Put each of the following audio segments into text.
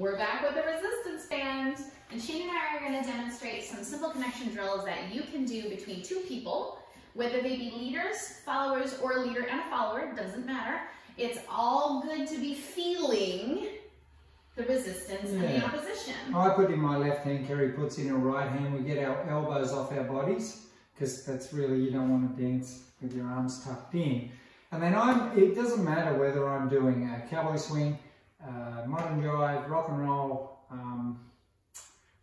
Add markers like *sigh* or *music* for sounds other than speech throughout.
We're back with the resistance band, and Shane and I are going to demonstrate some simple connection drills that you can do between two people, whether they be leaders, followers, or a leader and a follower, doesn't matter. It's all good to be feeling the resistance and the opposition. I put in my left hand, Keri puts in her right hand. We get our elbows off our bodies because that's really, you don't want to dance with your arms tucked in. And then I'm, it doesn't matter whether I'm doing a cowboy swing, uh, modern jive, rock and roll, um,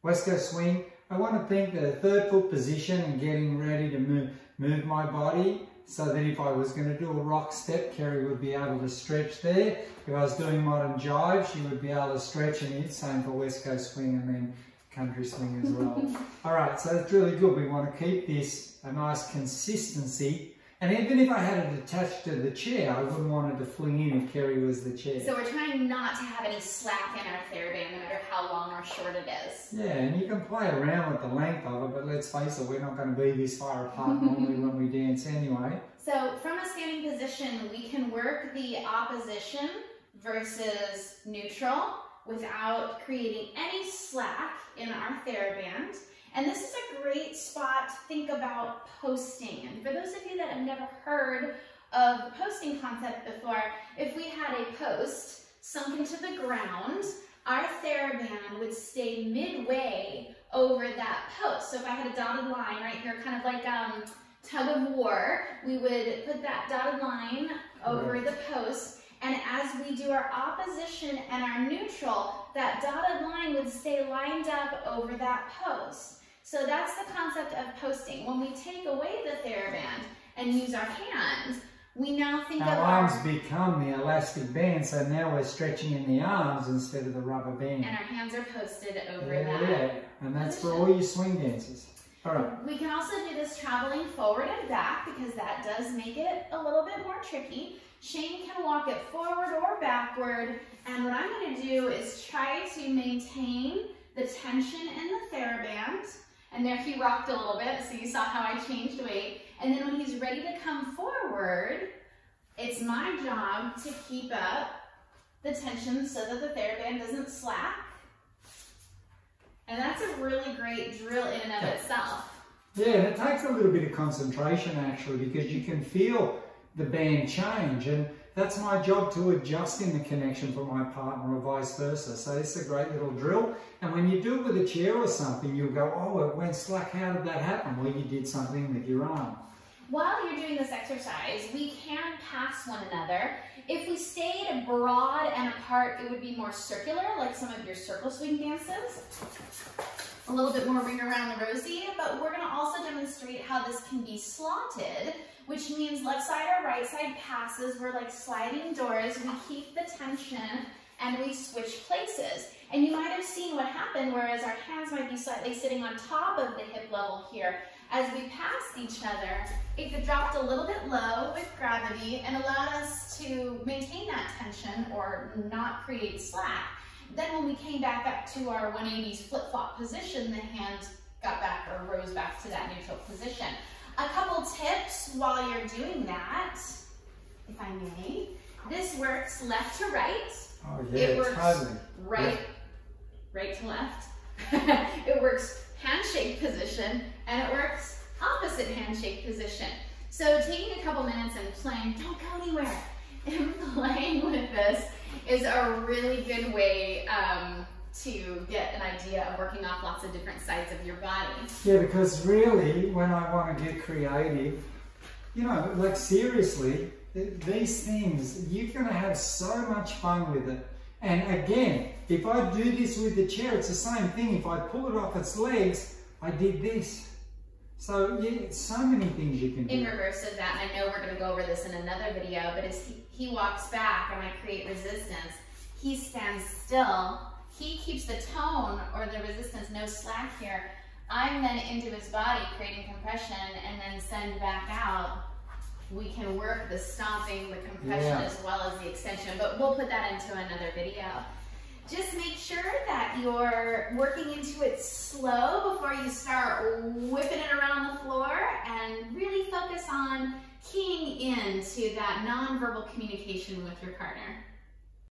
West Coast swing. I want to think the third foot position and getting ready to move, move my body so that if I was going to do a rock step, Keri would be able to stretch there. If I was doing modern jive, she would be able to stretch and it. Same for West Coast swing and then country swing as well. *laughs* All right, so it's really good. We want to keep this a nice consistency and even if I had it attached to the chair, I wouldn't want it to fling in if Keri was the chair. So we're trying not to have any slack in our TheraBand, no matter how long or short it is. Yeah, and you can play around with the length of it, but let's face it, we're not going to be this far apart *laughs* normally when we dance anyway. So from a standing position, we can work the opposition versus neutral without creating any slack in our TheraBand. And this is a great spot to think about posting. And for those of you that have never heard of the posting concept before, if we had a post sunk into the ground, our TheraBand would stay midway over that post. So if I had a dotted line right here, kind of like um, tug of war, we would put that dotted line over right. the post and as we do our opposition and our neutral, that dotted line would stay lined up over that post. So that's the concept of posting. When we take away the TheraBand and use our hands, we now think our arms our, become the elastic band, so now we're stretching in the arms instead of the rubber band. And our hands are posted over yeah, that. Yeah, and that's position. for all your swing dances. All right. We can also do this traveling forward and back because that does make it a little bit more tricky. Shane can walk it forward or backward, and what I'm going to do is try to maintain the tension in the and there he rocked a little bit, so you saw how I changed weight. And then when he's ready to come forward, it's my job to keep up the tension so that the TheraBand doesn't slack. And that's a really great drill in and of itself. Yeah, and it takes a little bit of concentration actually because you can feel the band change. And that's my job to adjust in the connection for my partner or vice versa. So it's a great little drill. And when you do it with a chair or something, you'll go, oh, it went slack. How did that happen? Well, you did something with your arm. While you're doing this exercise, we can pass one another. If we stayed broad and apart, it would be more circular, like some of your circle swing dances. A little bit more ring around the rosy, but we're gonna also demonstrate how this can be slotted which means left side or right side passes. We're like sliding doors. We keep the tension and we switch places. And you might have seen what happened, whereas our hands might be slightly sitting on top of the hip level here. As we passed each other, it dropped a little bit low with gravity and allowed us to maintain that tension or not create slack. Then when we came back up to our 180s flip-flop position, the hands got back or rose back to that neutral position. A couple tips while you're doing that, if I may. This works left to right. Oh yeah, it works totally. right, yeah. right to left. *laughs* it works handshake position and it works opposite handshake position. So taking a couple minutes and playing, don't go anywhere, *laughs* and playing with this is a really good way um, to get an idea of working off lots of different sides of your body. Yeah, because really, when I want to get creative, you know, like seriously, these things, you're going to have so much fun with it. And again, if I do this with the chair, it's the same thing. If I pull it off its legs, I did this. So yeah, so many things you can do. In reverse of that, and I know we're going to go over this in another video, but as he, he walks back and I create resistance, he stands still he keeps the tone or the resistance, no slack here. I'm then into his body, creating compression, and then send back out. We can work the stomping, the compression, yeah. as well as the extension, but we'll put that into another video. Just make sure that you're working into it slow before you start whipping it around the floor and really focus on keying into that nonverbal communication with your partner.